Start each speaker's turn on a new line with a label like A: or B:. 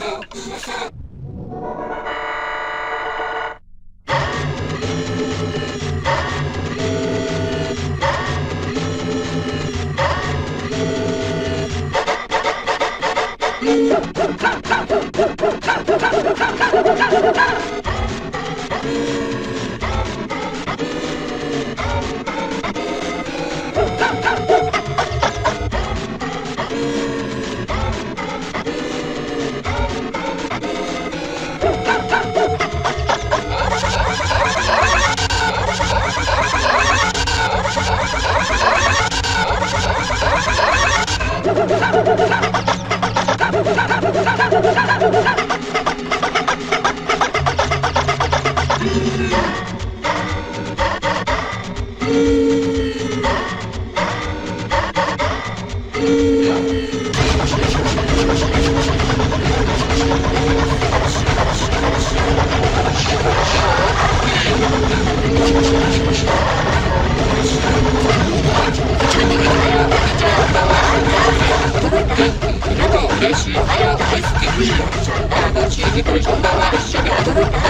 A: Ha ha ha
B: ha!
C: Yeah.
D: Eu Chegada, tigre, cruz, bomba, chamando.